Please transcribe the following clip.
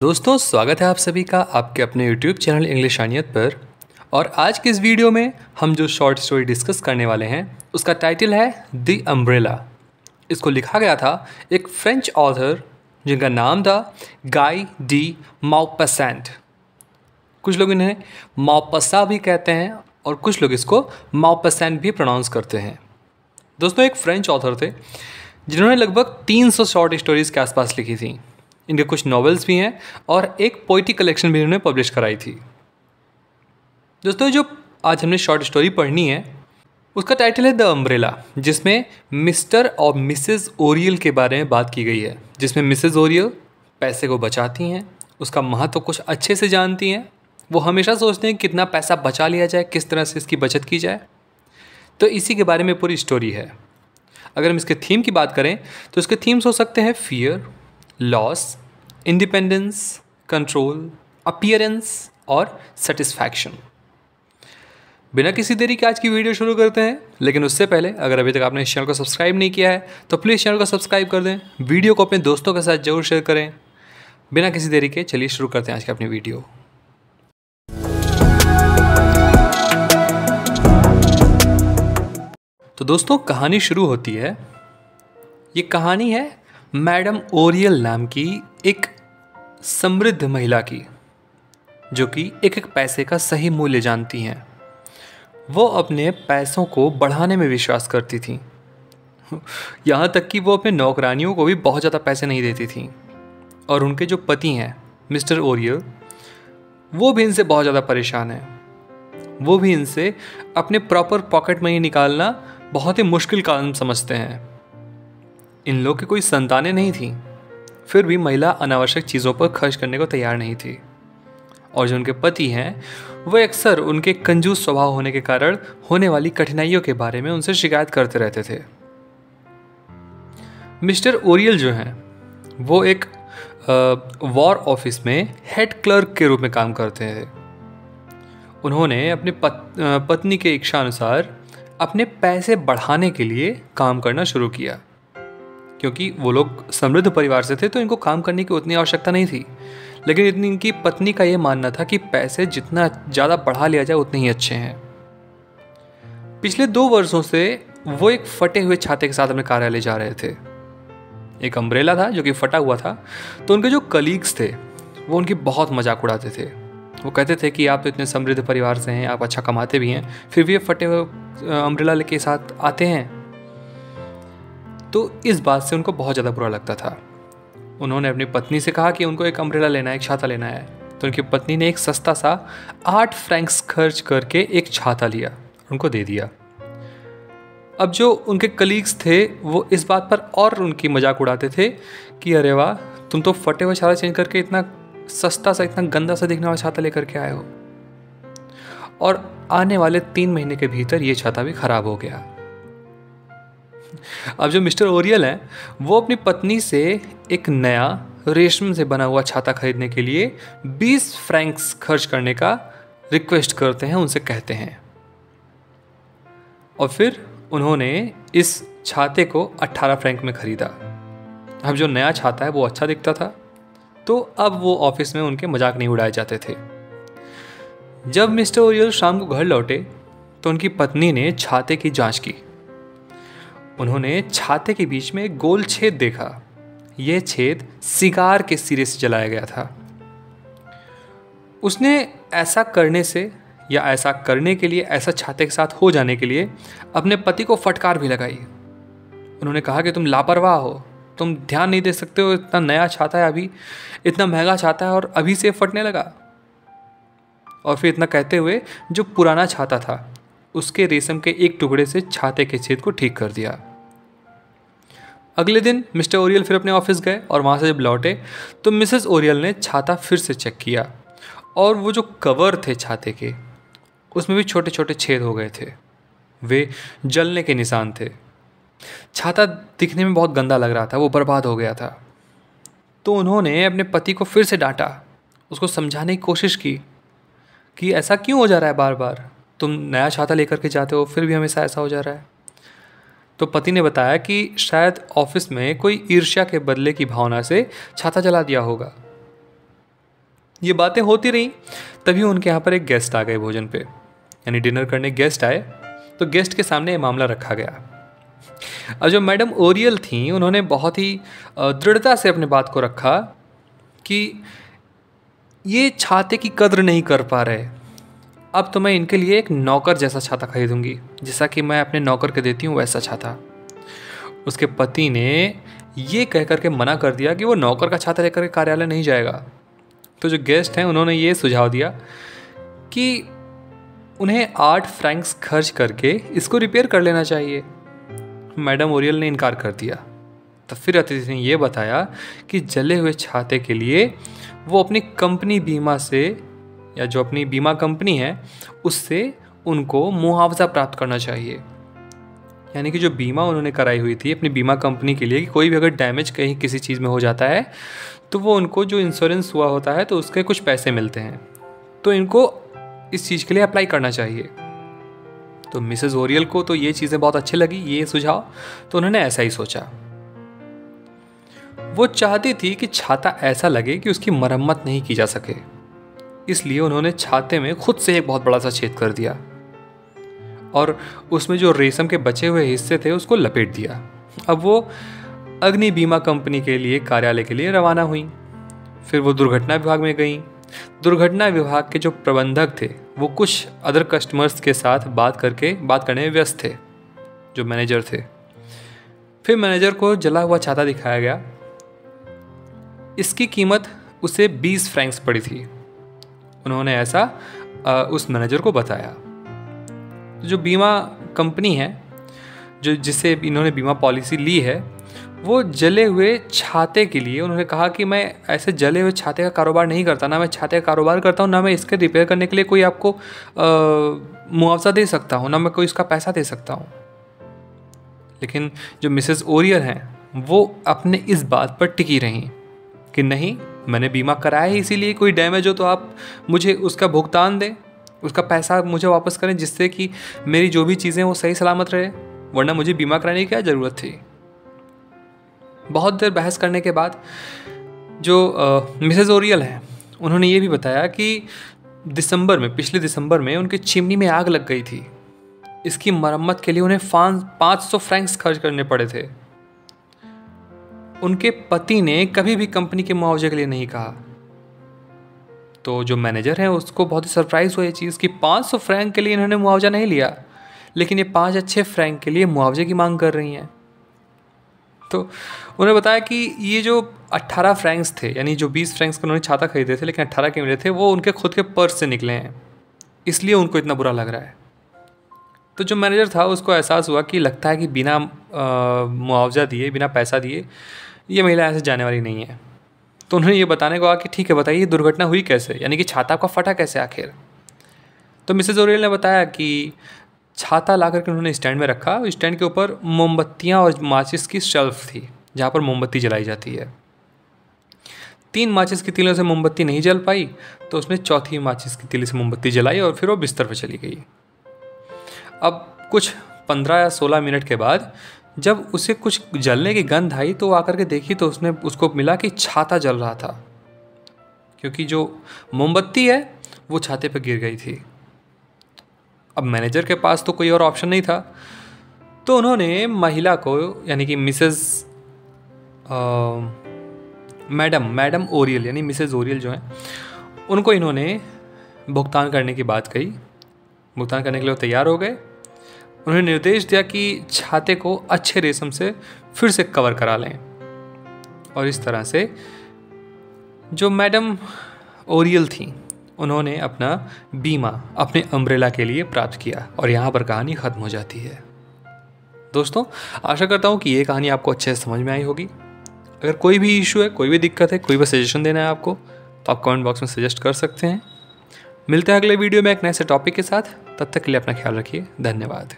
दोस्तों, स्वागत है आप सभी का आपके अपने YouTube चैनल इंग्लिश आनियत पर। और आज के इस वीडियो में हम जो शॉर्ट स्टोरी डिस्कस करने वाले हैं, उसका टाइटल है द अम्ब्रेला इसको लिखा गया था एक फ्रेंच ऑथर जिनका नाम था गाई डी माओपसेंट कुछ लोग इन्हें माओपसा भी कहते हैं और कुछ लोग इसको माओपसेंट भी प्रोनाउंस करते हैं। दोस्तों, एक फ्रेंच ऑथर थे, जिन्होंने लगभग 300 शॉर्ट स्टोरीज़ के आसपास लिखी थी। इनके कुछ नॉवेल्स भी हैं और एक पोइटी कलेक्शन भी इन्होंने पब्लिश कराई थी। दोस्तों, जो आज हमने शॉर्ट स्टोरी पढ़नी है, उसका टाइटल है द अम्ब्रेला जिसमें मिस्टर और मिसेस ओरियल के बारे में बात की गई है। जिसमें मिसेस ओरियल पैसे को बचाती हैं, उसका महत्व तो कुछ अच्छे से जानती हैं, वो हमेशा सोचते हैं कितना पैसा बचा लिया जाए, किस तरह से इसकी बचत की जाए। तो इसी के बारे में पूरी स्टोरी है। अगर हम इसके थीम की बात करें तो इसके थीम्स हो सकते हैं fear loss independence control appearance और सेटिस्फैक्शन बिना किसी देरी के आज की वीडियो शुरू करते हैं, लेकिन उससे पहले अगर अभी तक आपने इस चैनल को सब्सक्राइब नहीं किया है तो प्लीज़ चैनल को सब्सक्राइब कर दें। वीडियो को अपने दोस्तों के साथ ज़रूर शेयर करें। बिना किसी देरी के चलिए शुरू करते हैं आज की अपनी वीडियो। तो दोस्तों, कहानी शुरू होती है। ये कहानी है मैडम ओरियल नाम की एक समृद्ध महिला की, जो कि एक एक पैसे का सही मूल्य जानती हैं। वो अपने पैसों को बढ़ाने में विश्वास करती थी। यहाँ तक कि वो अपने नौकरानियों को भी बहुत ज़्यादा पैसे नहीं देती थी। और उनके जो पति हैं, मिस्टर ओरियल वो भी इनसे बहुत ज़्यादा परेशान हैं। वो भी इनसे अपने प्रॉपर पॉकेट मनी निकालना बहुत ही मुश्किल काम समझते हैं। इन लोग की कोई संतानें नहीं थी। फिर भी महिला अनावश्यक चीज़ों पर खर्च करने को तैयार नहीं थी। और जो उनके पति हैं वो अक्सर उनके कंजूस स्वभाव होने के कारण होने वाली कठिनाइयों के बारे में उनसे शिकायत करते रहते थे। मिस्टर ओरियल जो हैं वो एक वॉर ऑफ़िस में हेड क्लर्क के रूप में काम करते थे उन्होंने अपनी पत, पत्नी के इच्छा अनुसार अपने पैसे बढ़ाने के लिए काम करना शुरू किया। क्योंकि वो लोग समृद्ध परिवार से थे तो इनको काम करने की उतनी आवश्यकता नहीं थी। लेकिन इतनी इनकी पत्नी का ये मानना था कि पैसे जितना ज़्यादा बढ़ा लिया जाए, उतने ही अच्छे हैं। पिछले दो वर्षों से वो एक फटे हुए छाते के साथ अपने कार्यालय जा रहे थे। एक अम्ब्रेला था जो कि फटा हुआ था तो उनके जो कलीग्स थे, वो उनकी बहुत मज़ाक उड़ाते थे। वो कहते थे कि आप तो इतने समृद्ध परिवार से हैं, आप अच्छा कमाते भी हैं, फिर भी ये फटे हुए अम्ब्रेला के साथ आते हैं। तो इस बात से उनको बहुत ज़्यादा बुरा लगता था। उन्होंने अपनी पत्नी से कहा कि उनको एक अम्ब्रेला लेना है, एक छाता लेना है। तो उनकी पत्नी ने एक सस्ता सा आठ फ्रैंक्स खर्च करके एक छाता लिया, उनको दे दिया। अब जो उनके कलीग्स थे, वो इस बात पर और उनकी मज़ाक उड़ाते थे कि, अरे वाह, तुम तो फटे हुए छाता चेंज करके इतना सस्ता सा, इतना गंदा सा दिखने वाला छाता लेकर के आए हो। और आने वाले तीन महीने के भीतर ये छाता भी खराब हो गया। अब जो मिस्टर ओरियल हैं, वो अपनी पत्नी से एक नया रेशम से बना हुआ छाता खरीदने के लिए 20 फ्रैंक्स खर्च करने का रिक्वेस्ट करते हैं, उनसे कहते हैं। और फिर उन्होंने इस छाते को 18 फ्रैंक में ख़रीदा। अब जो नया छाता है, वो अच्छा दिखता था तो अब वो ऑफ़िस में उनके मज़ाक नहीं उड़ाए जाते थे। जब मिस्टर ओरियल शाम को घर लौटे तो उनकी पत्नी ने छाते की जाँच की। उन्होंने छाते के बीच में गोल छेद देखा। यह छेद सिगार के सिरे से जलाया गया था। उसने ऐसा करने से या ऐसा करने के लिए, ऐसा छाते के साथ हो जाने के लिए अपने पति को फटकार भी लगाई। उन्होंने कहा कि तुम लापरवाह हो। तुम ध्यान नहीं दे सकते हो, इतना नया छाता है अभी, इतना महँगा छाता है और अभी से फटने लगा। और फिर इतना कहते हुए जो पुराना छाता था, उसके रेशम के एक टुकड़े से छाते के छेद को ठीक कर दिया। अगले दिन मिस्टर ओरियल फिर अपने ऑफ़िस गए और वहाँ से जब लौटे तो मिसेस ओरियल ने छाता फिर से चेक किया और वो जो कवर थे छाते के, उसमें भी छोटे छोटे छेद हो गए थे। वे जलने के निशान थे। छाता दिखने में बहुत गंदा लग रहा था, वो बर्बाद हो गया था। तो उन्होंने अपने पति को फिर से डांटा, उसको समझाने की कोशिश की कि ऐसा क्यों हो जा रहा है बार बार तुम नया छाता लेकर के जाते हो, फिर भी हमेशा ऐसा हो जा रहा है। तो पति ने बताया कि शायद ऑफ़िस में कोई ईर्ष्या के बदले की भावना से छाता जला दिया होगा। ये बातें होती रहीं, तभी उनके यहाँ पर एक गेस्ट आ गए भोजन पे। यानी डिनर करने गेस्ट आए तो गेस्ट के सामने ये मामला रखा गया। और जो मैडम ओरियल थी, उन्होंने बहुत ही दृढ़ता से अपने बात को रखा कि ये छाते की कद्र नहीं कर पा रहे। अब तो मैं इनके लिए एक नौकर जैसा छाता खरीदूँगी जैसा कि मैं अपने नौकर के देती हूँ वैसा छाता। उसके पति ने ये कह करके मना कर दिया कि वो नौकर का छाता लेकर के कार्यालय नहीं जाएगा। तो जो गेस्ट हैं, उन्होंने ये सुझाव दिया कि उन्हें आठ फ्रैंक्स खर्च करके इसको रिपेयर कर लेना चाहिए। मैडम ओरियल ने इनकार कर दिया। तो फिर अतिथि ने यह बताया कि जले हुए छाते के लिए वो अपनी कंपनी बीमा से या जो अपनी बीमा कंपनी है, उससे उनको मुआवजा प्राप्त करना चाहिए। यानी कि जो बीमा उन्होंने कराई हुई थी अपनी बीमा कंपनी के लिए कि कोई भी अगर डैमेज कहीं किसी चीज़ में हो जाता है तो वो उनको जो इंश्योरेंस हुआ होता है तो उसके कुछ पैसे मिलते हैं। तो इनको इस चीज़ के लिए अप्लाई करना चाहिए। तो मिसेस ओरियल को तो ये चीज़ें बहुत अच्छी लगी, ये सुझाव तो उन्होंने ऐसा ही सोचा। वो चाहती थी कि छाता ऐसा लगे कि उसकी मरम्मत नहीं की जा सके। इसलिए उन्होंने छाते में खुद से एक बहुत बड़ा सा छेद कर दिया और उसमें जो रेशम के बचे हुए हिस्से थे उसको लपेट दिया। अब वो अग्नि बीमा कंपनी के लिए कार्यालय के लिए रवाना हुई। फिर वो दुर्घटना विभाग में गई। दुर्घटना विभाग के जो प्रबंधक थे, वो कुछ अदर कस्टमर्स के साथ बात करके, बात करने में व्यस्त थे, जो मैनेजर थे। फिर मैनेजर को जला हुआ छाता दिखाया गया। इसकी कीमत उसे 20 फ्रैंक्स पड़ी थी। उन्होंने ऐसा उस मैनेजर को बताया। जो बीमा कंपनी है, जो जिससे इन्होंने बीमा पॉलिसी ली है, वो जले हुए छाते के लिए उन्होंने कहा कि मैं ऐसे जले हुए छाते का कारोबार नहीं करता, ना मैं छाते का कारोबार करता हूँ, ना मैं इसके रिपेयर करने के लिए कोई आपको मुआवजा दे सकता हूँ, ना मैं कोई इसका पैसा दे सकता हूँ। लेकिन जो मिसेस ओरियर हैं, वो अपने इस बात पर टिकी रहीं कि नहीं मैंने बीमा कराया है, इसीलिए कोई डैमेज हो तो आप मुझे उसका भुगतान दें। उसका पैसा मुझे वापस करें जिससे कि मेरी जो भी चीज़ें वो सही सलामत रहे, वरना मुझे बीमा कराने की क्या ज़रूरत थी? बहुत देर बहस करने के बाद जो मिसेज ओरियल हैं, उन्होंने ये भी बताया कि दिसंबर में, पिछले दिसंबर में उनके चिमनी में आग लग गई थी। इसकी मरम्मत के लिए उन्हें पाँच सौ फ्रैंक्स खर्च करने पड़े थे। उनके पति ने कभी भी कंपनी के मुआवजे के लिए नहीं कहा। तो जो मैनेजर है, उसको बहुत ही सरप्राइज़ हुआ ये चीज़ कि 500 फ्रैंक के लिए इन्होंने मुआवजा नहीं लिया। लेकिन ये पाँच अच्छे फ्रैंक के लिए मुआवजे की मांग कर रही हैं। तो उन्होंने बताया कि ये जो 18 फ्रैंक्स थे, यानी जो 20 फ्रैंक्स के उन्होंने छाता खरीदे थे, लेकिन 18 के मिले थे, वो उनके खुद के पर्स से निकले हैं। इसलिए उनको इतना बुरा लग रहा है। तो जो मैनेजर था, उसको एहसास हुआ कि लगता है कि बिना मुआवजा दिए, बिना पैसा दिए ये महिला ऐसे जाने वाली नहीं है। तो उन्होंने ये बताने को कहा कि ठीक है, बताइए दुर्घटना हुई कैसे? यानी कि छाता आपका फटा कैसे आखिर? तो मिसेज ओरियल ने बताया कि छाता ला करके उन्होंने स्टैंड में रखा। स्टैंड के ऊपर मोमबत्तियाँ और माचिस की शेल्फ थी, जहाँ पर मोमबत्ती जलाई जाती है। तीन माचिस की तिलों से मोमबत्ती नहीं जल पाई तो उसने चौथी माचिस की तिली से मोमबत्ती जलाई और फिर वो बिस्तर पर चली गई। अब कुछ पंद्रह या सोलह मिनट के बाद जब उसे कुछ जलने की गंध आई तो आकर के देखी तो उसने उसको मिला कि छाता जल रहा था। क्योंकि जो मोमबत्ती है, वो छाते पर गिर गई थी। अब मैनेजर के पास तो कोई और ऑप्शन नहीं था। तो उन्होंने महिला को, यानी कि मिसेस मैडम मैडम ओरियल, यानी मिसेस ओरियल जो हैं, उनको इन्होंने भुगतान करने की बात कही। भुगतान करने के लिए तैयार हो गए। उन्होंने निर्देश दिया कि छाते को अच्छे रेशम से फिर से कवर करा लें। और इस तरह से जो मैडम ओरियल थी, उन्होंने अपना बीमा अपने अम्ब्रेला के लिए प्राप्त किया और यहाँ पर कहानी ख़त्म हो जाती है। दोस्तों, आशा करता हूँ कि ये कहानी आपको अच्छे से समझ में आई होगी। अगर कोई भी इशू है, कोई भी दिक्कत है, कोई भी सजेशन देना है आपको तो आप कमेंट बॉक्स में सजेस्ट कर सकते हैं। मिलते हैं अगले वीडियो में एक नए से टॉपिक के साथ। तब तक के लिए अपना ख्याल रखिए। धन्यवाद।